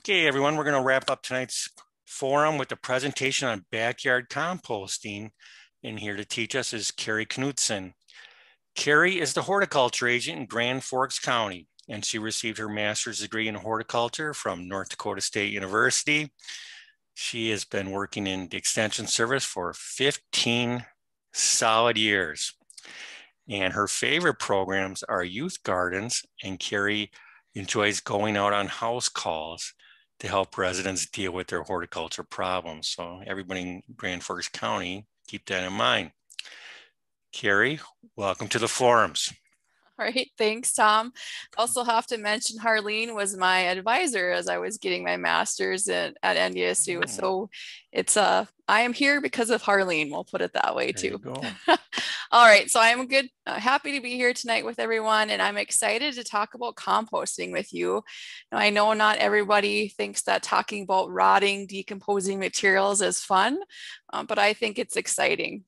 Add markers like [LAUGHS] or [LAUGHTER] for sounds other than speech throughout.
Okay, everyone, we're going to wrap up tonight's forum with a presentation on backyard composting. And here to teach us is Carrie Knutson. Carrie is the horticulture agent in Grand Forks County, and she received her master's degree in horticulture from North Dakota State University. She has been working in the extension service for 15 solid years. And her favorite programs are youth gardens, and Carrie enjoys going out on house calls to help residents deal with their horticulture problems. So everybody in Grand Forks County, keep that in mind. Carrie, welcome to the forums. All [LAUGHS] right, thanks, Tom. Also have to mention Harlene was my advisor as I was getting my master's at, at NDSU. Mm. So it's uh I am here because of Harlene. We'll put it that way too. [LAUGHS] All right, so I'm good, uh, happy to be here tonight with everyone, and I'm excited to talk about composting with you. Now, I know not everybody thinks that talking about rotting, decomposing materials is fun, um, but I think it's exciting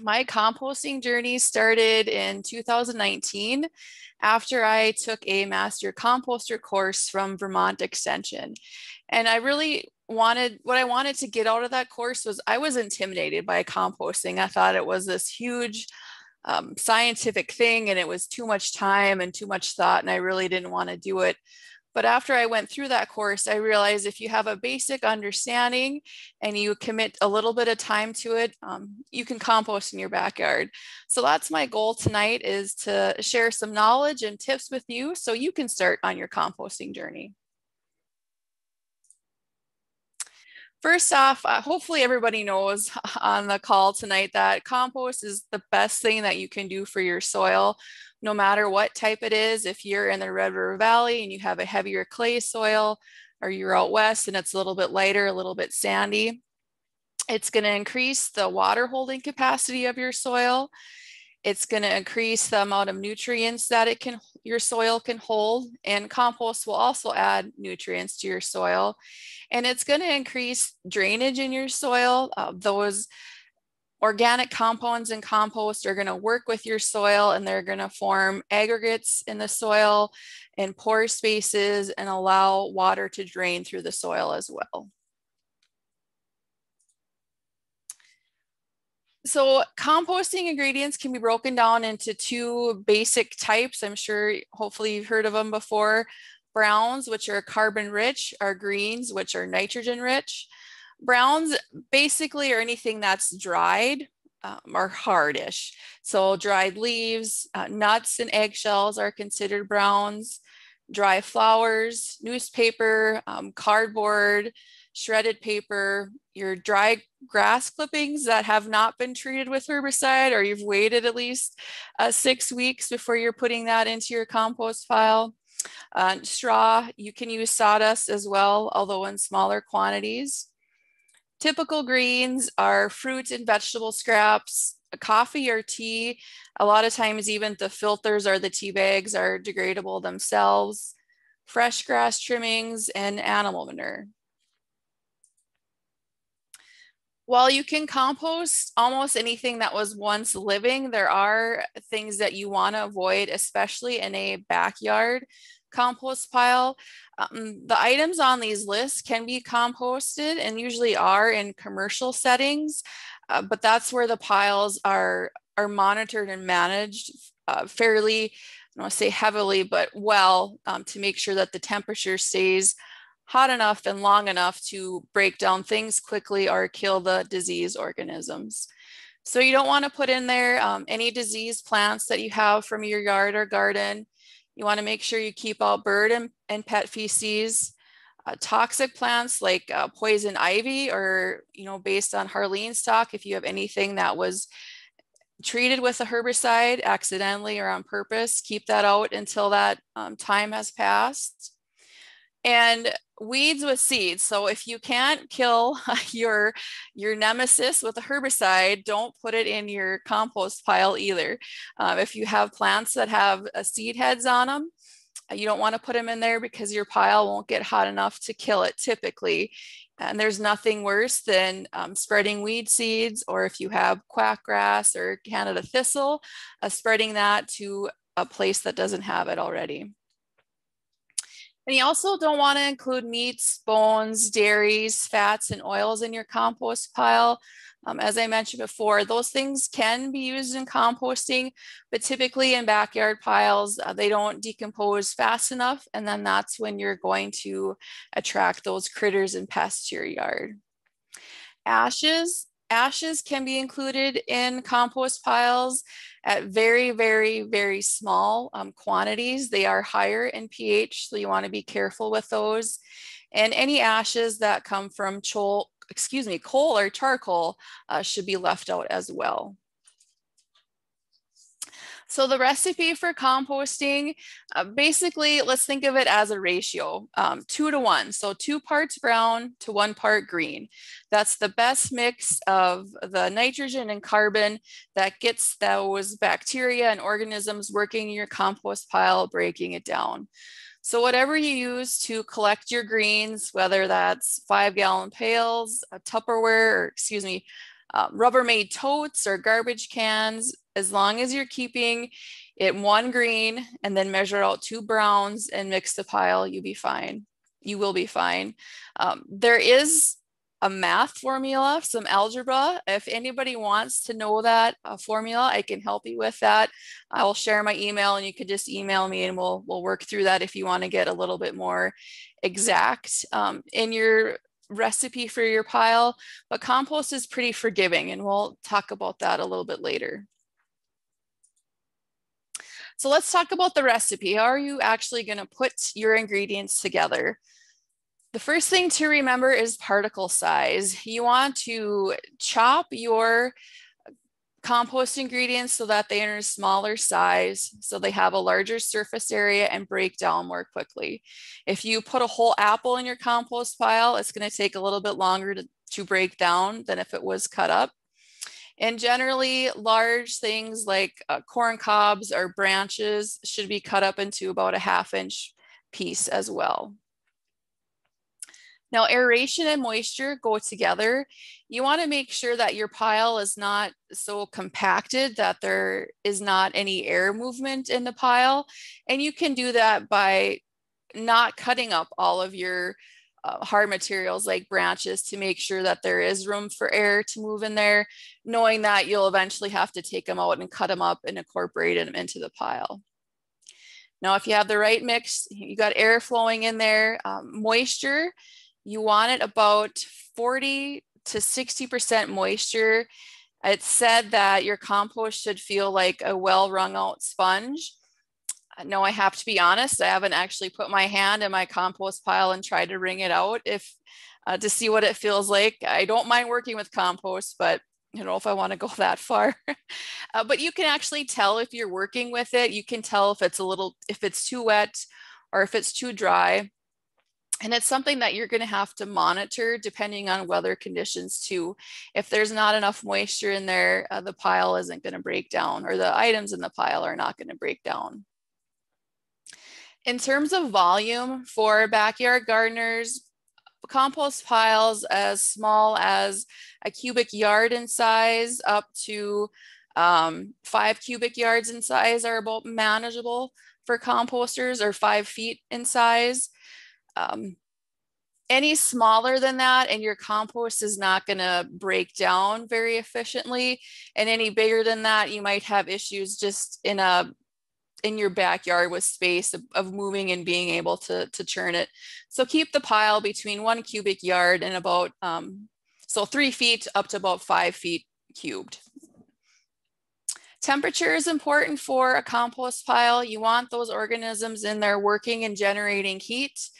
my composting journey started in 2019 after I took a master composter course from Vermont Extension. And I really wanted, what I wanted to get out of that course was I was intimidated by composting. I thought it was this huge um, scientific thing and it was too much time and too much thought, and I really didn't want to do it. But after I went through that course, I realized if you have a basic understanding and you commit a little bit of time to it, um, you can compost in your backyard. So that's my goal tonight is to share some knowledge and tips with you so you can start on your composting journey. First off, uh, hopefully everybody knows [LAUGHS] on the call tonight that compost is the best thing that you can do for your soil no matter what type it is, if you're in the Red River Valley and you have a heavier clay soil, or you're out west and it's a little bit lighter, a little bit sandy, it's going to increase the water holding capacity of your soil. It's going to increase the amount of nutrients that it can your soil can hold and compost will also add nutrients to your soil and it's going to increase drainage in your soil. Uh, those organic compounds and compost are going to work with your soil and they're going to form aggregates in the soil and pore spaces and allow water to drain through the soil as well. So composting ingredients can be broken down into two basic types. I'm sure hopefully you've heard of them before. Browns, which are carbon rich, are greens, which are nitrogen rich. Browns basically are anything that's dried um, or hardish. So dried leaves, uh, nuts and eggshells are considered browns. Dry flowers, newspaper, um, cardboard, shredded paper, your dry grass clippings that have not been treated with herbicide or you've waited at least uh, six weeks before you're putting that into your compost pile. Uh, straw, you can use sawdust as well, although in smaller quantities. Typical greens are fruit and vegetable scraps, coffee or tea. A lot of times even the filters or the tea bags are degradable themselves. Fresh grass trimmings and animal manure. While you can compost almost anything that was once living, there are things that you want to avoid, especially in a backyard compost pile. Um, the items on these lists can be composted and usually are in commercial settings, uh, but that's where the piles are, are monitored and managed uh, fairly, I don't want to say heavily, but well um, to make sure that the temperature stays hot enough and long enough to break down things quickly or kill the disease organisms. So you don't want to put in there um, any disease plants that you have from your yard or garden. You want to make sure you keep out bird and, and pet feces. Uh, toxic plants like uh, poison ivy or, you know, based on Harlene's stock, if you have anything that was treated with a herbicide accidentally or on purpose, keep that out until that um, time has passed. And weeds with seeds. So if you can't kill [LAUGHS] your your nemesis with a herbicide, don't put it in your compost pile either. Uh, if you have plants that have uh, seed heads on them, uh, you don't want to put them in there because your pile won't get hot enough to kill it typically. And there's nothing worse than um, spreading weed seeds, or if you have quackgrass or Canada thistle, uh, spreading that to a place that doesn't have it already. And you also don't want to include meats, bones, dairies, fats, and oils in your compost pile. Um, as I mentioned before, those things can be used in composting, but typically in backyard piles, uh, they don't decompose fast enough. And then that's when you're going to attract those critters and pests to your yard. Ashes, ashes can be included in compost piles at very, very, very small um, quantities. They are higher in pH, so you want to be careful with those. And any ashes that come from coal, excuse me, coal or charcoal uh, should be left out as well. So the recipe for composting, uh, basically, let's think of it as a ratio, um, two to one. So two parts brown to one part green. That's the best mix of the nitrogen and carbon that gets those bacteria and organisms working in your compost pile, breaking it down. So whatever you use to collect your greens, whether that's five gallon pails, a Tupperware, or excuse me, uh, Rubbermaid totes or garbage cans, as long as you're keeping it one green and then measure out two browns and mix the pile, you'll be fine. You will be fine. Um, there is a math formula, some algebra. If anybody wants to know that uh, formula, I can help you with that. I will share my email and you can just email me and we'll, we'll work through that if you want to get a little bit more exact. Um, in your recipe for your pile, but compost is pretty forgiving and we'll talk about that a little bit later. So let's talk about the recipe. How are you actually gonna put your ingredients together? The first thing to remember is particle size. You want to chop your compost ingredients so that they are smaller size, so they have a larger surface area and break down more quickly. If you put a whole apple in your compost pile, it's gonna take a little bit longer to, to break down than if it was cut up. And generally large things like uh, corn cobs or branches should be cut up into about a half inch piece as well. Now aeration and moisture go together. You wanna make sure that your pile is not so compacted that there is not any air movement in the pile. And you can do that by not cutting up all of your uh, hard materials like branches to make sure that there is room for air to move in there, knowing that you'll eventually have to take them out and cut them up and incorporate them into the pile. Now, if you have the right mix, you got air flowing in there, um, moisture, you want it about 40 to 60% moisture. It's said that your compost should feel like a well wrung out sponge. No, I have to be honest, I haven't actually put my hand in my compost pile and tried to wring it out if uh, to see what it feels like. I don't mind working with compost, but don't know if I want to go [LAUGHS] that far. uh, but you can actually tell if you're working with it. You can tell if it's a little, if it's too wet or if it's too dry. And it's something that you're going to have to monitor depending on weather conditions too. If there's not enough moisture in there, uh, the pile isn't going to break down or the items in the pile are not going to break down. In terms of volume for backyard gardeners, compost piles as small as a cubic yard in size up to um, five cubic yards in size are about manageable for composters or five feet in size. Um, any smaller than that and your compost is not going to break down very efficiently and any bigger than that you might have issues just in a in your backyard with space of, of, moving and being able to, to churn it. So keep the pile between one cubic yard and about, um, so three feet up to about five feet cubed. Temperature is important for a compost pile. You want those organisms in there working and generating heat.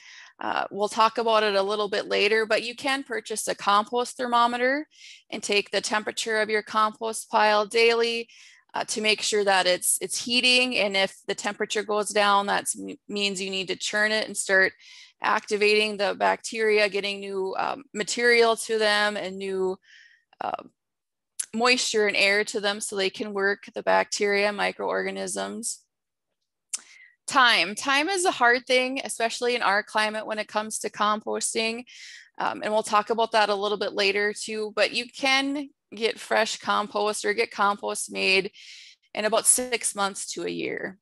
Uh, we'll talk about it a little bit later, but you can purchase a compost thermometer and take the temperature of your compost pile daily uh, to make sure that it's it's heating. And if the temperature goes down, that means you need to churn it and start activating the bacteria, getting new um, material to them and new uh, moisture and air to them so they can work the bacteria, microorganisms. Time. Time is a hard thing, especially in our climate when it comes to composting. Um, and we'll talk about that a little bit later too, but you can get fresh compost or get compost made in about six months to a year.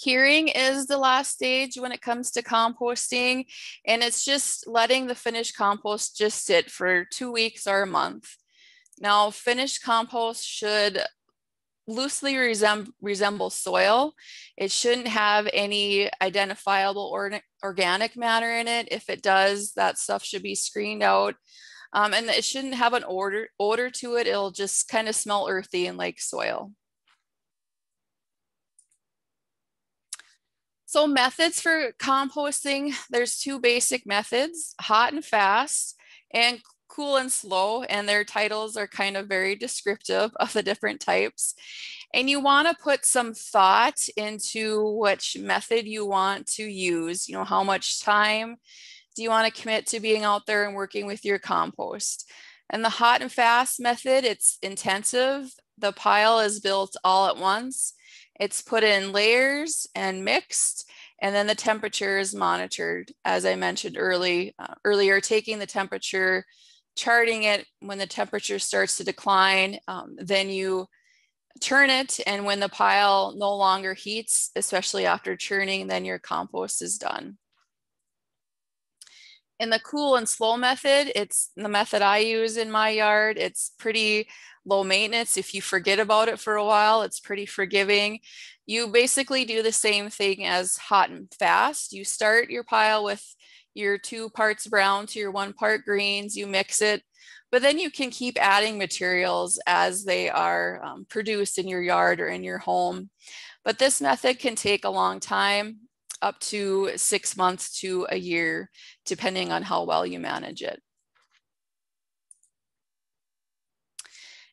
Curing is the last stage when it comes to composting, and it's just letting the finished compost just sit for two weeks or a month. Now, finished compost should loosely resem resemble soil. It shouldn't have any identifiable or organic matter in it. If it does, that stuff should be screened out. Um, and it shouldn't have an odor, odor to it. It'll just kind of smell earthy and like soil. So methods for composting, there's two basic methods, hot and fast and cool and slow. And their titles are kind of very descriptive of the different types. And you want to put some thought into which method you want to use, you know, how much time do you want to commit to being out there and working with your compost? And the hot and fast method, it's intensive. The pile is built all at once. It's put in layers and mixed, and then the temperature is monitored, as I mentioned early, uh, earlier, taking the temperature, charting it when the temperature starts to decline, um, then you turn it, and when the pile no longer heats, especially after churning, then your compost is done in the cool and slow method, it's the method I use in my yard. It's pretty low maintenance. If you forget about it for a while, it's pretty forgiving. You basically do the same thing as hot and fast. You start your pile with your two parts brown to your one part greens, you mix it, but then you can keep adding materials as they are um, produced in your yard or in your home. But this method can take a long time up to six months to a year, depending on how well you manage it.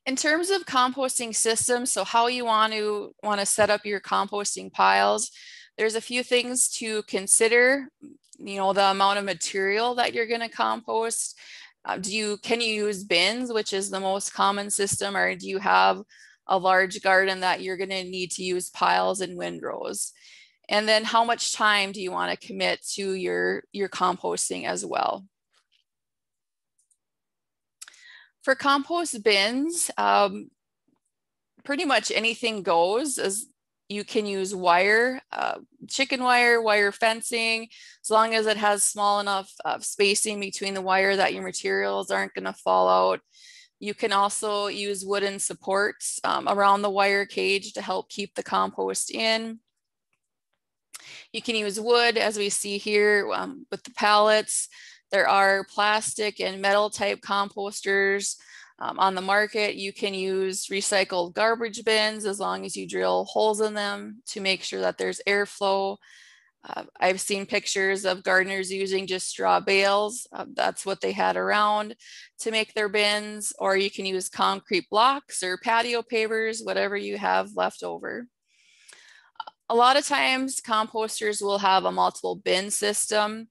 In terms of composting systems, so how you want to want to set up your composting piles, there's a few things to consider. You know, the amount of material that you're going to compost. Uh, do you can you use bins, which is the most common system, or do you have a large garden that you're going to need to use piles and windrows? And then how much time do you want to commit to your, your composting as well? For compost bins, um, pretty much anything goes as you can use wire, uh, chicken wire, wire fencing, as long as it has small enough uh, spacing between the wire that your materials aren't going to fall out. You can also use wooden supports um, around the wire cage to help keep the compost in. You can use wood as we see here um, with the pallets. There are plastic and metal type composters um, on the market. You can use recycled garbage bins as long as you drill holes in them to make sure that there's airflow. Uh, I've seen pictures of gardeners using just straw bales. Uh, that's what they had around to make their bins, or you can use concrete blocks or patio pavers, whatever you have left over a lot of times composters will have a multiple bin system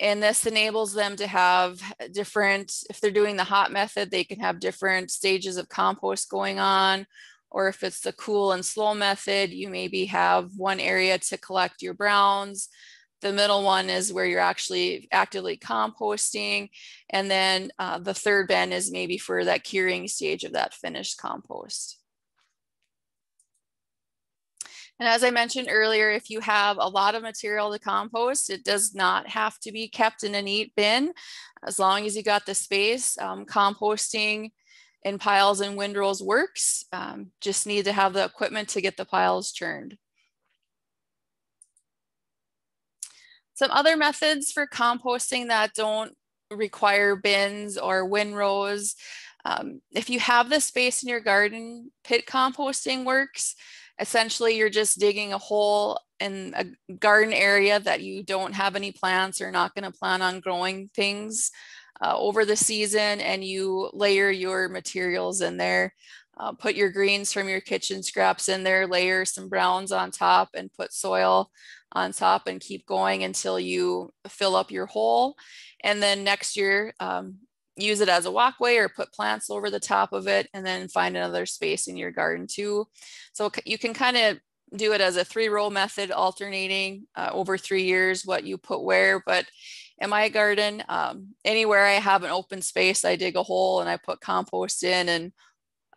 and this enables them to have different if they're doing the hot method they can have different stages of compost going on or if it's the cool and slow method you maybe have one area to collect your browns the middle one is where you're actually actively composting and then uh, the third bin is maybe for that curing stage of that finished compost and as I mentioned earlier, if you have a lot of material to compost, it does not have to be kept in a neat bin. As long as you got the space, um, composting in piles and windrows works. Um, just need to have the equipment to get the piles churned. Some other methods for composting that don't require bins or windrows. Um, if you have the space in your garden, pit composting works essentially you're just digging a hole in a garden area that you don't have any plants or not going to plan on growing things uh, over the season and you layer your materials in there. Uh, put your greens from your kitchen scraps in there layer some browns on top and put soil on top and keep going until you fill up your hole. And then next year um, use it as a walkway or put plants over the top of it and then find another space in your garden too. So you can kind of do it as a three row method alternating uh, over three years what you put where. But in my garden um, anywhere i have an open space i dig a hole and i put compost in and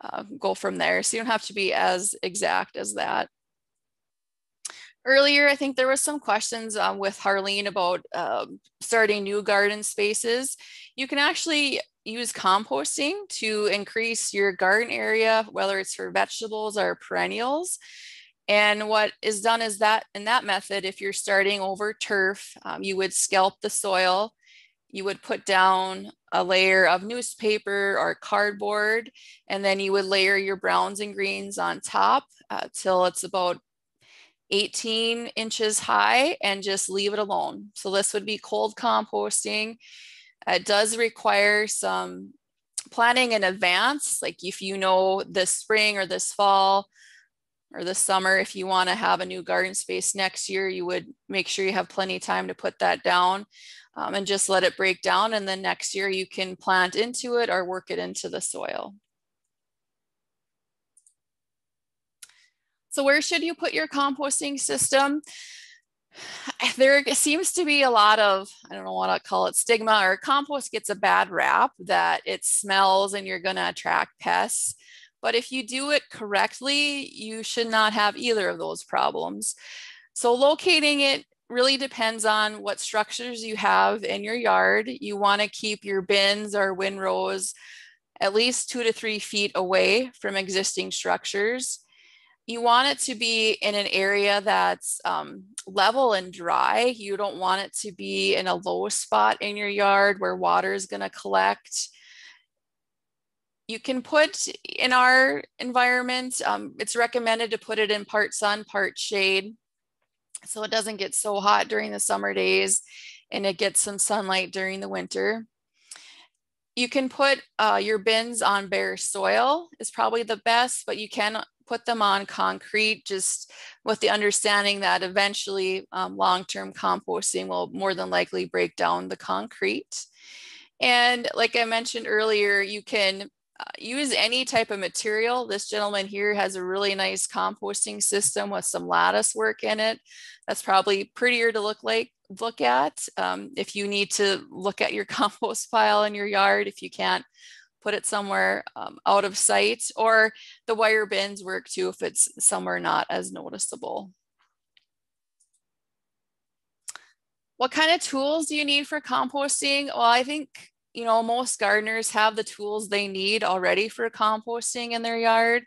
uh, go from there. So you don't have to be as exact as that earlier, I think there was some questions um, with Harlene about um, starting new garden spaces. You can actually use composting to increase your garden area, whether it's for vegetables or perennials. And what is done is that in that method, if you're starting over turf, um, you would scalp the soil. You would put down a layer of newspaper or cardboard, and then you would layer your browns and greens on top uh, till it's about 18 inches high and just leave it alone. So this would be cold composting. It does require some planning in advance. Like if you know this spring or this fall or this summer, if you want to have a new garden space next year, you would make sure you have plenty of time to put that down um, and just let it break down. And then next year you can plant into it or work it into the soil. So where should you put your composting system? [SIGHS] There seems to be a lot of, I don't know what I call it, stigma or compost gets a bad rap that it smells and you're going to attract pests. But if you do it correctly, you should not have either of those problems. So locating it really depends on what structures you have in your yard. You want to keep your bins or windrows at least two to three feet away from existing structures you want it to be in an area that's um, level and dry. You don't want it to be in a low spot in your yard where water is going to collect. You can put in our environment, um, it's recommended to put it in part sun, part shade. So it doesn't get so hot during the summer days and it gets some sunlight during the winter. You can put uh, your bins on bare soil is probably the best, but you can put them on concrete just with the understanding that eventually um, long-term composting will more than likely break down the concrete. And like I mentioned earlier, you can uh, use any type of material. This gentleman here has a really nice composting system with some lattice work in it. That's probably prettier to look like look at. Um, if you need to look at your [LAUGHS] compost pile in your yard, if you can't put it somewhere um, out of sight or the wire bins work too if it's somewhere not as noticeable. What kind of tools do you need for composting? Well, I think, you know, most gardeners have the tools they need already for composting in their yard,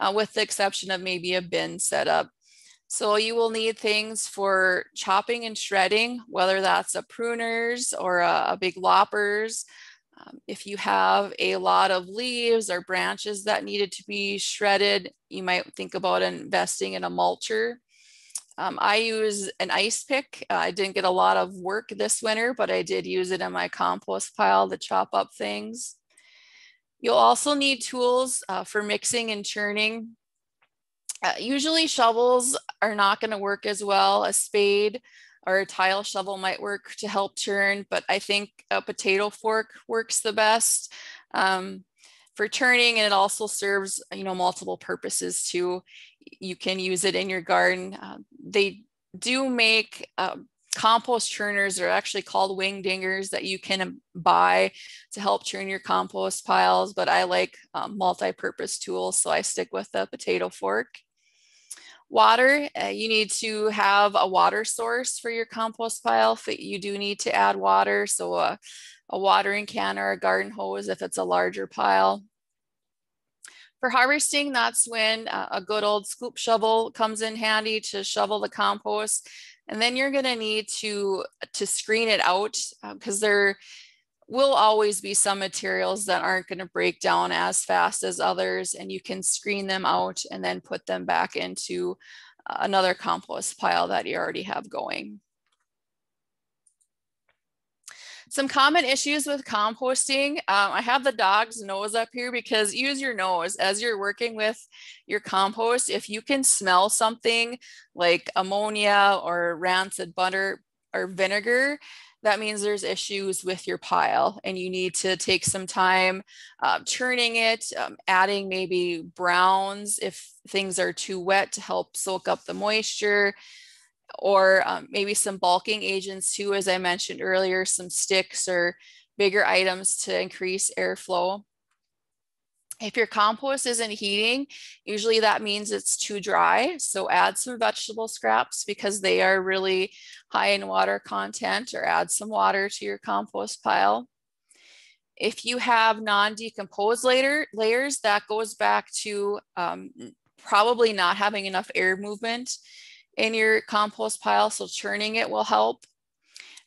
uh, with the exception of maybe a bin setup. So you will need things for chopping and shredding, whether that's a pruners or a, a big loppers, um, if you have a lot of leaves or branches that needed to be shredded, you might think about investing in a mulcher. Um, I use an ice pick. Uh, I didn't get a lot of work this winter, but I did use it in my compost pile to chop up things. You'll also need tools uh, for mixing and churning. Uh, usually shovels are not going to work as well. A spade or a tile shovel might work to help churn, but I think a potato fork works the best um, for churning and it also serves, you know, multiple purposes too. You can use it in your garden. Uh, they do make uh, compost churners are actually called wing dingers that you can buy to help churn your compost piles, but I like um, multi-purpose tools, so I stick with the potato fork. Water, uh, you need to have a water source for your compost pile. You do need to add water, so a, a watering can or a garden hose if it's a larger pile. For harvesting, that's when uh, a good old scoop shovel comes in handy to shovel the compost. And then you're gonna need to, to screen it out because uh, they're will always be some materials that aren't going to break down as fast as others and you can screen them out and then put them back into uh, another compost pile that you already have going. Some common issues with composting. Um, I have the dog's nose up here because use your nose as you're working with your compost. If you can smell something like ammonia or rancid butter or vinegar, that means there's issues with your pile and you need to take some time uh, churning it, um, adding maybe browns if things are too wet to help soak up the moisture, or um, maybe some bulking agents too, as I mentioned earlier, some sticks or bigger items to increase airflow. If your compost isn't heating, usually that means it's too dry. So add some vegetable scraps because they are really high in water content or add some water to your compost pile. If you have non-decomposed layer, layers, that goes back to um, probably not having enough air movement in your compost pile. So churning it will help.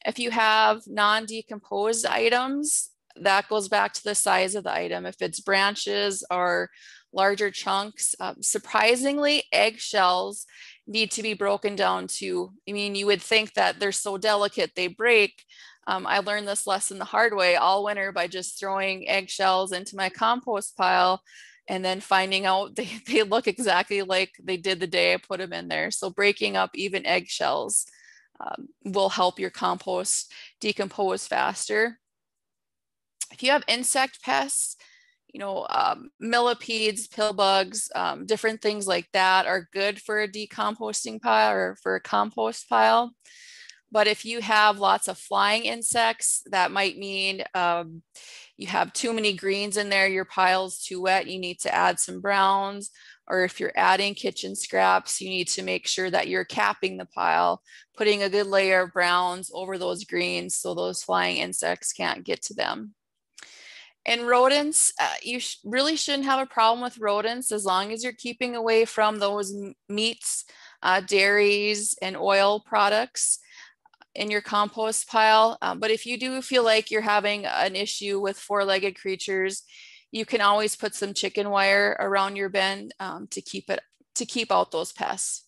If you have non-decomposed items, that goes back to the size of the item. If it's branches or larger chunks, um, surprisingly, eggshells need to be broken down to, I mean, you would think that they're so delicate they break. Um, I learned this lesson the hard way all winter by just throwing eggshells into my compost pile and then finding out [LAUGHS] they, they look exactly like they did the day I put them in there. So breaking up even eggshells um, will help your compost decompose faster if you have insect pests, you know, um, millipedes, pill bugs, um, different things like that are good for a decomposting pile or for a compost pile. But if you have lots of flying insects, that might mean um, you have too many greens in there, your pile's too wet, you need to add some browns. Or if you're adding kitchen scraps, you need to make sure that you're capping the pile, putting a good layer of browns over those greens so those flying insects can't get to them. And rodents, uh, you sh really shouldn't have a problem with rodents as long as you're keeping away from those meats, uh, dairies, and oil products in your compost pile. Um, but if you do feel like you're having an issue with four-legged creatures, you can always put some chicken wire around your bin um, to keep it to keep out those pests.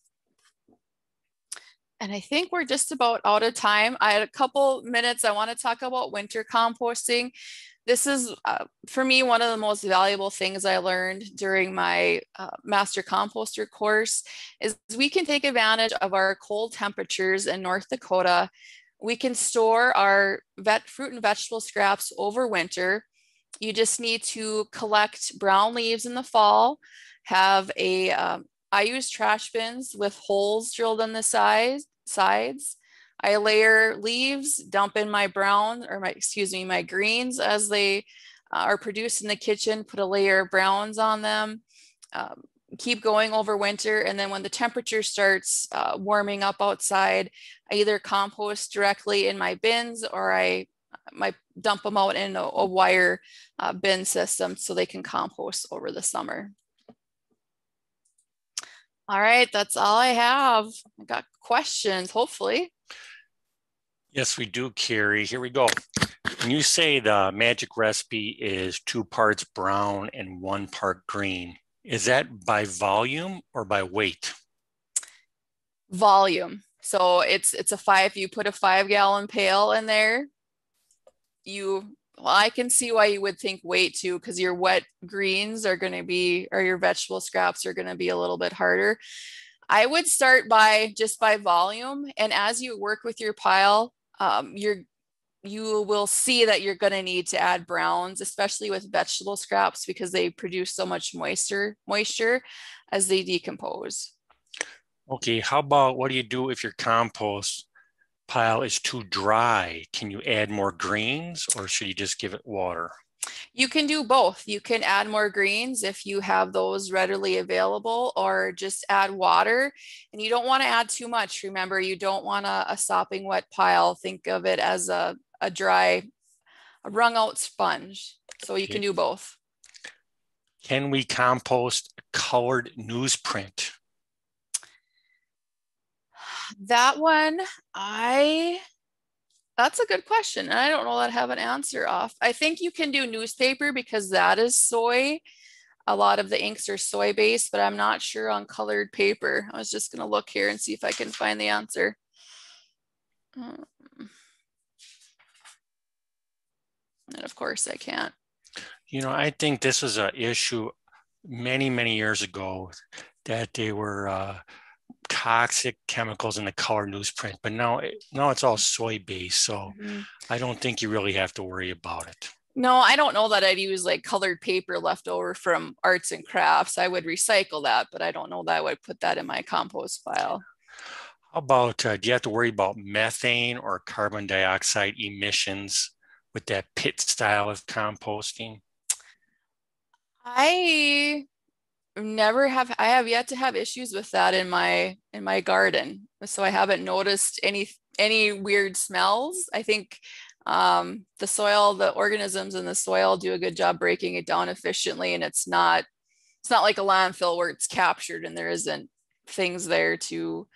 And I think we're just about out of time. I had a couple minutes. I want to talk about winter composting this is uh, for me one of the most valuable things i learned during my uh, master composter course is we can take advantage of our cold temperatures in north dakota we can store our vet fruit and vegetable scraps over winter you just need to collect brown leaves in the fall have a um, I use trash bins with holes drilled in the sides sides I layer leaves, dump in my brown or my, excuse me, my greens as they uh, are produced in the kitchen, put a layer of browns on them, um, keep going over winter. And then when the temperature starts uh, warming up outside, I either compost directly in my bins or I might dump them out in a, a wire uh, bin system so they can compost over the summer. All right, that's all I have. I got questions, hopefully. Yes, we do, Carrie. Here we go. When you say the magic recipe is two parts brown and one part green, is that by volume or by weight? Volume. So it's it's a five. You put a five gallon pail in there. You well, I can see why you would think weight too, because your wet greens are going to be, or your vegetable scraps are going to be a little bit harder. I would start by just by volume. And as you work with your pile, um, you're you will see that you're going to need to add browns, especially with vegetable scraps because they produce so much moisture moisture as they decompose. Okay, how about what do you do if your compost pile is too dry? Can you add more greens or should you just give it water? You can do both. You can add more greens if you have those readily available or just add water. And you don't want to add too much. Remember, you don't want a, a sopping wet pile. Think of it as a, a dry, a wrung out sponge. So you can do both. Can we compost colored newsprint? That one, I that's a good question. And I don't know that I have an answer off. I think you can do newspaper because that is soy. A lot of the inks are soy based, but I'm not sure on colored paper. I was just going to look here and see if I can find the answer. Um, and of course I can't. You know, I think this is an issue many, many years ago that they were uh, toxic chemicals in the color newsprint, but now now it's all soy based, so mm-hmm. I don't think you really have to worry about it. No, I don't know that I'd use like colored paper left over from arts and crafts. I would recycle that, but I don't know that I would put that in my compost pile. How about uh, do you have to worry about methane or carbon dioxide emissions with that pit style of composting? I never have I have yet to have issues with that in my in my garden. So I haven't noticed any any weird smells. I think um, the soil, the organisms in the soil do a good job breaking it down efficiently and it's not it's not like a landfill where it's captured and there isn't things there to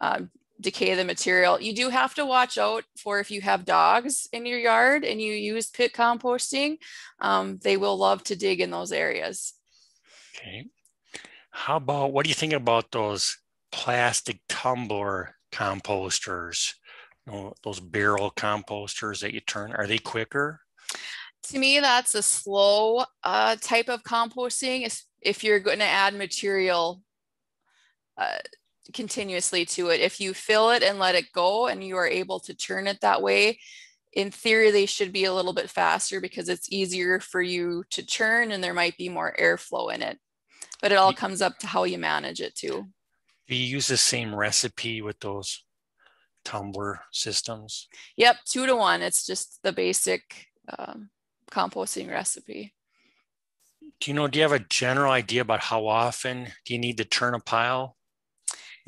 um, decay the material. You do have to watch out for if you have dogs in your yard and you use pit composting, um, they will love to dig in those areas. Okay. How about what do you think about those plastic tumbler composters? You know, those barrel composters that you turn, are they quicker? To me, that's a slow uh, type of composting. If you're going to add material uh, continuously to it. If you fill it and let it go and you are able to turn it that way, in theory, they should be a little bit faster because it's easier for you to churn and there might be more airflow in it. But it all comes up to how you manage it too. Do you use the same recipe with those tumbler systems? Yep, two to one. It's just the basic um, composting recipe. Do you know, do you have a general idea about how often do you need to turn a pile?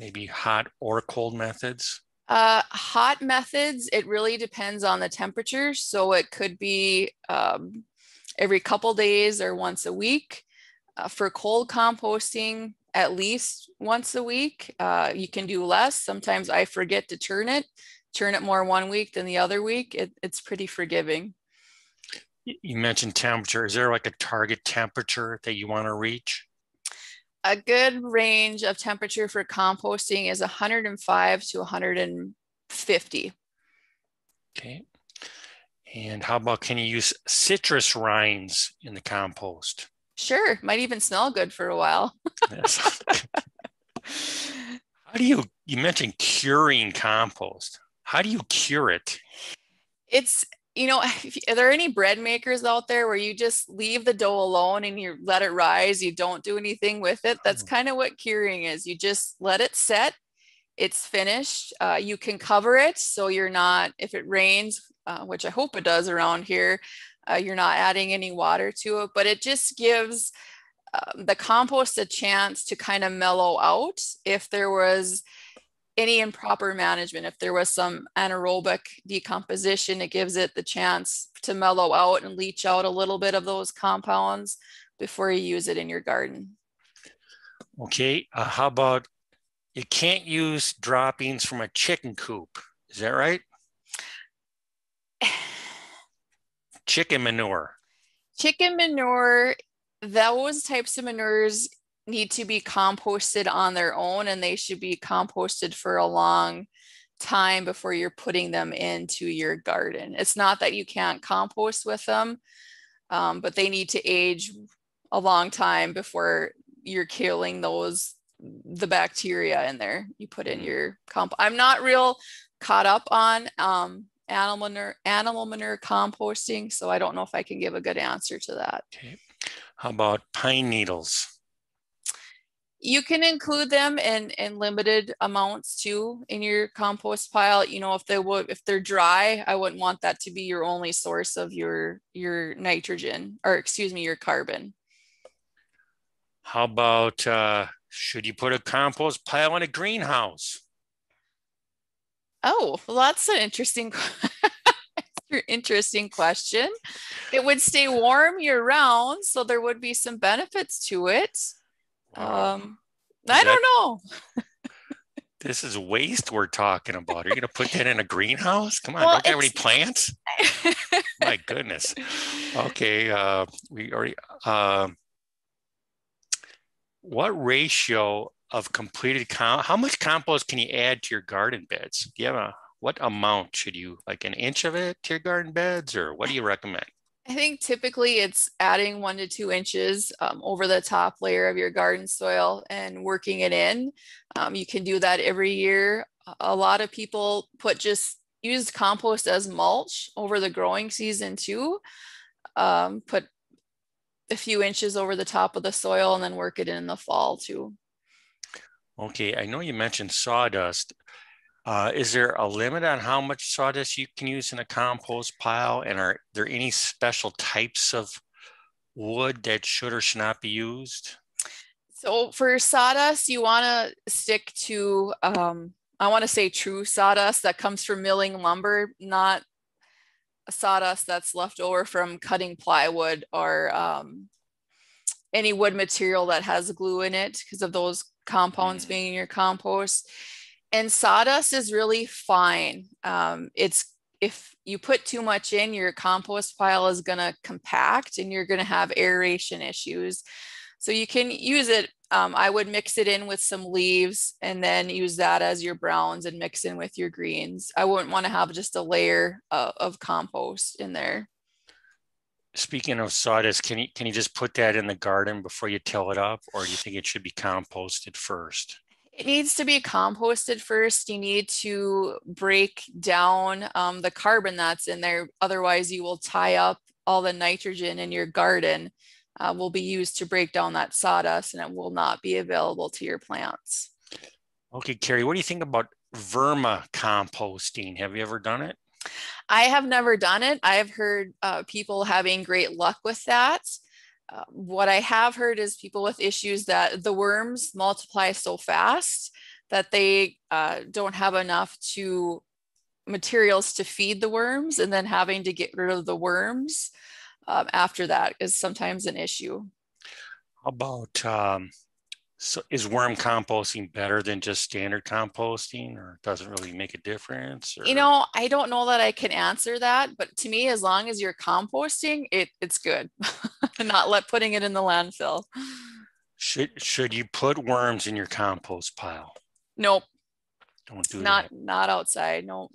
maybe hot or cold methods? Uh, hot methods, it really depends on the temperature. So it could be um, every couple days or once a week. Uh, for cold composting, at least once a week. Uh, you can do less. Sometimes I forget to turn it, turn it more one week than the other week. It, it's pretty forgiving. You mentioned temperature. Is there like a target temperature that you want to reach? a good range of temperature for composting is 105 to 150. Okay. And how about can you use citrus rinds in the compost? Sure, might even smell good for a while. [LAUGHS] how do you you mentioned curing compost? How do you cure it? It's you know, [LAUGHS] are there are any bread makers out there where you just leave the dough alone and you let it rise? You don't do anything with it. That's mm-hmm. kind of what curing is. You just let it set. It's finished. Uh, you can cover it so you're not, if it rains, uh, which I hope it does around here, uh, you're not adding any water to it, but it just gives um, the compost a chance to kind of mellow out. If there was any improper management, if there was some anaerobic decomposition, it gives it the chance to mellow out and leach out a little bit of those compounds before you use it in your garden. Okay, uh, how about you can't use droppings from a chicken coop? Is that right? Chicken manure. Chicken manure, those types of manures need to be composted on their own and they should be composted for a long time before you're putting them into your garden. It's not that you can't compost with them, um, but they need to age a long time before you're killing those the bacteria in there you put in mm-hmm. your comp. I'm not real caught up on um, animal manure animal manure composting, so I don't know if I can give a good answer to that. Okay. How about pine needles? you can include them in in limited amounts too in your compost pile you know if they would if they're dry i wouldn't want that to be your only source of your your nitrogen or excuse me your carbon how about uh should you put a compost pile in a greenhouse oh well that's an interesting [LAUGHS] interesting question it would stay warm year round so there would be some benefits to it um, I that, don't know. this is waste we're talking about. Are you going to put that in a greenhouse? Come on, well, don't you have any plants? [LAUGHS] My goodness. Okay, uh, we already. Uh, what ratio of completed com- how much compost can you add to your garden beds? Do you have a what amount should you like an inch of it to your garden beds, or what do you recommend? I think typically it's adding one to two inches um, over the top layer of your garden soil and working it in. Um, you can do that every year. A lot of people put just use compost as mulch over the growing season too. Um, put a few inches over the top of the soil and then work it in the fall too. Okay, I know you mentioned sawdust. Uh, is there a limit on how much sawdust you can use in a compost pile? And are there any special types of wood that should or should not be used? So for sawdust, you want to stick to, um, I want to say true sawdust that comes from milling lumber, not sawdust that's left over from cutting plywood or um, any wood material that has glue in it because of those compounds being in your compost. And sawdust is really fine. Um, it's if you put too much in, your compost pile is going to compact and you're going to have aeration issues. So you can use it. Um, I would mix it in with some leaves and then use that as your browns and mix in with your greens. I wouldn't want to have just a layer of, of compost in there. Speaking of sawdust, can you can you just put that in the garden before you till it up, or do you think it should be composted first? It needs to be composted first. You need to break down um, the carbon that's in there. Otherwise, you will tie up all the nitrogen in your garden. Uh, will be used to break down that sawdust, and it will not be available to your plants. Okay, Carrie, what do you think about vermicomposting? Have you ever done it? I have never done it. I've heard uh, people having great luck with that. Uh, what I have heard is people with issues that the worms multiply so fast that they uh, don't have enough to materials to feed the worms and then having to get rid of the worms um, after that is sometimes an issue. How about um, so is worm composting better than just standard composting or doesn't really make a difference? Or? You know, I don't know that I can answer that, but to me, as long as you're composting, it it's good. [LAUGHS] Not let putting it in the landfill. Should should you put worms in your compost pile? Nope. Don't do not, that. Not outside. Nope.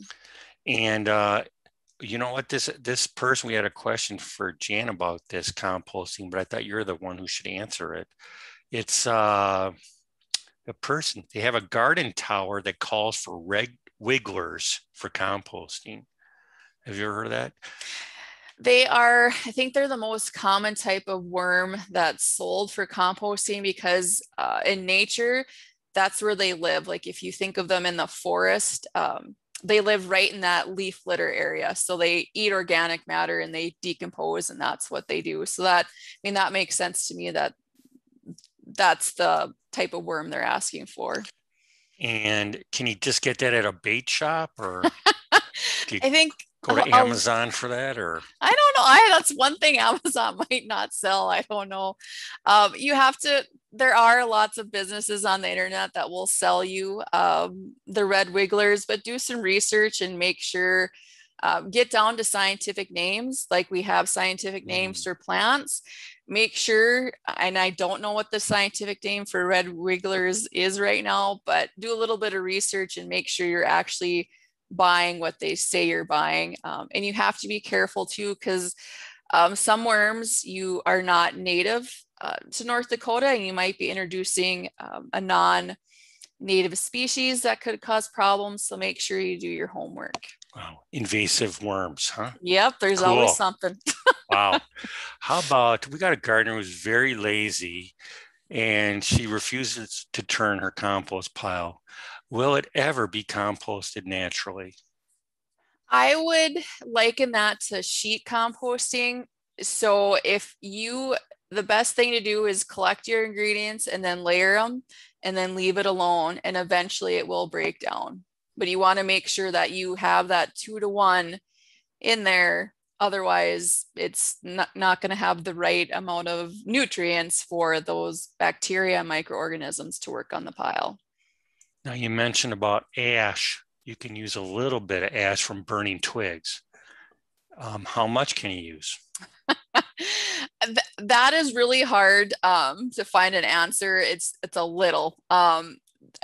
And uh you know what this this person we had a question for Jan about this composting, but I thought you're the one who should answer it it's uh, a person. They have a garden tower that calls for reg- wigglers for composting. Have you ever heard of that? They are, I think they're the most common type of worm that's sold for composting because uh, in nature, that's where they live. Like if you think of them in the forest, um, they live right in that leaf litter area. So they eat organic matter and they decompose, and that's what they do. So that, I mean, that makes sense to me that that's the type of worm they're asking for. And can you just get that at a bait shop or [LAUGHS] I think go to I'll, Amazon for that or I don't know. I that's one thing [LAUGHS] Amazon might not sell. I don't know. Um, you have to there are lots of businesses on the internet that will sell you um, the red wigglers, but do some research and make sure um, get down to scientific names like we have scientific names mm. for plants make sure and i don't know what the scientific name for red wigglers is right now but do a little bit of research and make sure you're actually buying what they say you're buying. Um, and you have to be careful too because um, some worms you are not native uh, to north dakota and you might be introducing um, a non native species that could cause problems. So make sure you do your homework Wow. Invasive worms, huh? Yep, there's cool. always something. [LAUGHS] wow. How about we got a gardener who's very lazy and she refuses to turn her compost pile. Will it ever be composted naturally? I would liken that to sheet composting. So if you the best thing to do is collect your ingredients and then layer them and then leave it alone and eventually it will break down but you want to make sure that you have that two to one in there. Otherwise it's not, not going to have the right amount of nutrients for those bacteria and microorganisms to work on the pile. Now you mentioned about ash. You can use a little bit of ash from burning twigs. Um, how much can you use? [LAUGHS] That is really hard um, to find an answer. It's it's a little. Um,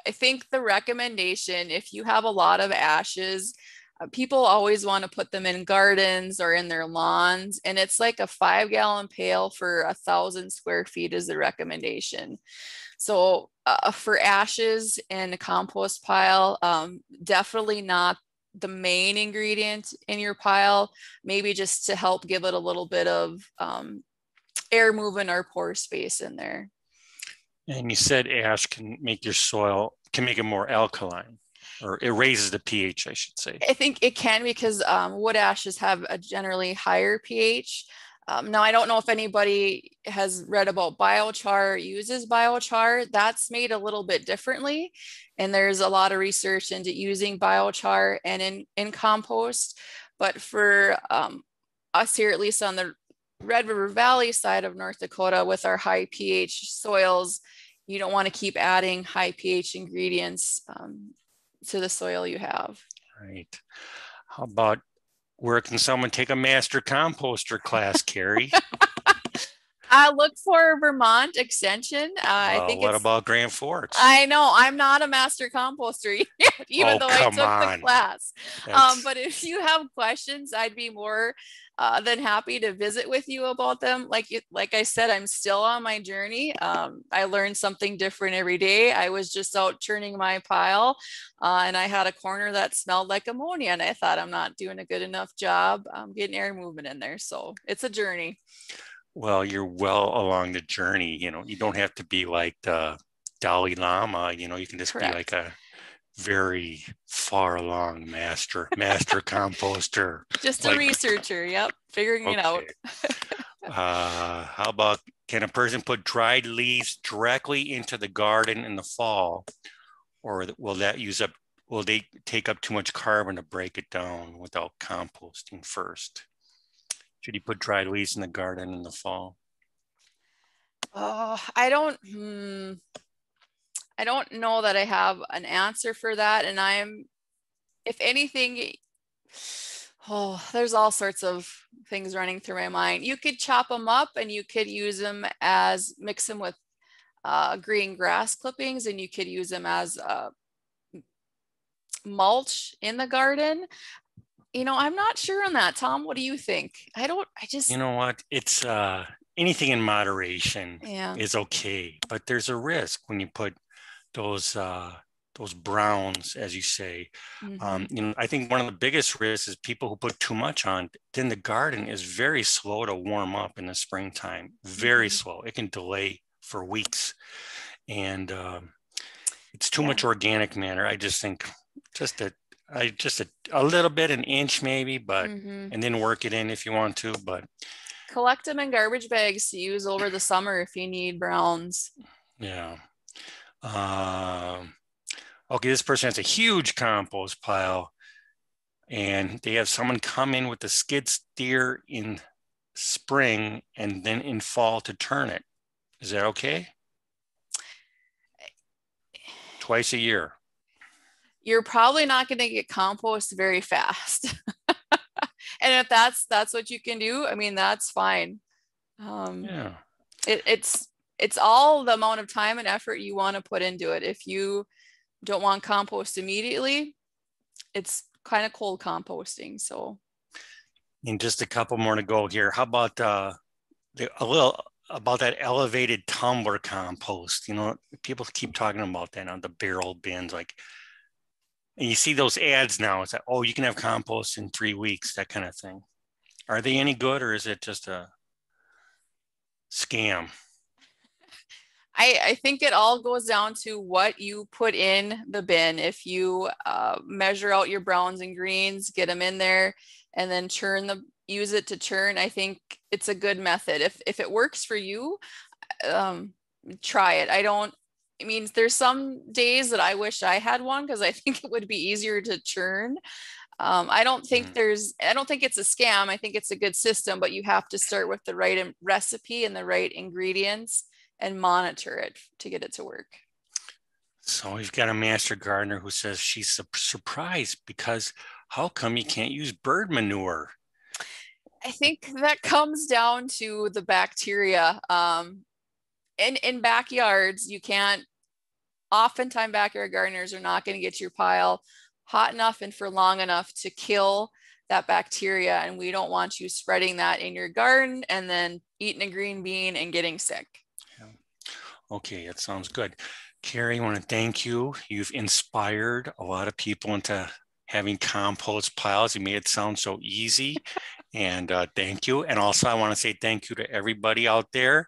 I think the recommendation, if you have a lot of ashes, uh, people always want to put them in gardens or in their lawns. And it's like a five gallon pail for a thousand square feet is the recommendation. So uh, for ashes in a compost pile, um, definitely not the main ingredient in your pile, maybe just to help give it a little bit of um, air movement or pore space in there. And you said ash can make your soil, can make it more alkaline or it raises the pH, I should say. I think it can because um, wood ashes have a generally higher pH. Um, now, I don't know if anybody has read about biochar, uses biochar. That's made a little bit differently. And there's a lot of research into using biochar and in, in compost. But for um, us here, at least on the Red River Valley side of North Dakota with our high pH soils, you don't want to keep adding high pH ingredients um, to the soil you have. Right. How about where can someone take a master composter class, Carrie? [LAUGHS] I look for Vermont Extension. Uh, I think. What about Grand Forks? I know I'm not a master composter yet, [LAUGHS] even oh, though I took on. the class. Um, but if you have questions, I'd be more uh, than happy to visit with you about them. Like like I said, I'm still on my journey. Um, I learn something different every day. I was just out churning my pile, uh, and I had a corner that smelled like ammonia, and I thought I'm not doing a good enough job um, getting air movement in there. So it's a journey well, you're well along the journey. You know, you don't have to be like the Dalai Lama. You know, you can just Correct. be like a very far along master master composter. Just like, a researcher. Yep, figuring okay. it out. uh, how about can a person put dried leaves directly into the garden in the fall, or will that use up? Will they take up too much carbon to break it down without composting first? Should you put dried leaves in the garden in the fall? Oh, I don't. Hmm, I don't know that I have an answer for that, and I'm, if anything, oh, there's all sorts of things running through my mind. You could chop them up, and you could use them as mix them with uh, green grass clippings, and you could use them as uh, mulch in the garden you know, I'm not sure on that. Tom, what do you think? I don't, I just, you know what? It's uh, anything in moderation yeah. is okay, but there's a risk when you put those, uh, those browns, as you say. Mm-hmm. Um, you know, I think one of the biggest risks is people who put too much on. Then the garden is very slow to warm up in the springtime. Very mm-hmm. slow. It can delay for weeks, and uh, it's too yeah. much organic matter. I just think just that I just a, a little bit, an inch maybe, but mm-hmm. and then work it in if you want to. But collect them in garbage bags to use over the summer if you need browns. Yeah. Um, okay, this person has a huge compost pile, and they have someone come in with a skid steer in spring and then in fall to turn it. Is that okay? Twice a year you're probably not going to get compost very fast. [LAUGHS] and if that's that's what you can do, I mean that's fine. Um, yeah. It, it's it's all the amount of time and effort you want to put into it. If you don't want compost immediately, it's kind of cold composting. So. And just a couple more to go here. How about uh, the, a little about that elevated tumbler compost? You know, people keep talking about that on the barrel bins, like and you see those ads now. It's like, oh, you can have compost in three weeks, that kind of thing. Are they any good or is it just a scam? I, I think it all goes down to what you put in the bin. If you uh, measure out your browns and greens, get them in there, and then churn the use it to churn, I think it's a good method. If if it works for you, um, try it. I don't I mean, there's some days that I wish I had one because I [LAUGHS] think it would be easier to churn. Um, I don't think mm. there's, I don't think it's a scam. I think it's a good system, but you have to start with the right recipe and the right ingredients and monitor it to get it to work. So we've got a master gardener who says she's su- surprised because how come you can't use bird manure? I think that comes down to the bacteria. Um, in in backyards, you can't oftentimes backyard gardeners are not going to get your pile hot enough and for long enough to kill that bacteria. And we don't want you spreading that in your garden and then eating a green bean and getting sick. Yeah. Okay, that sounds good. Carrie, I want to thank you. You've inspired a lot of people into having compost piles. You made it sound so easy. [LAUGHS] and uh, thank you. And also, I want to say thank you to everybody out there.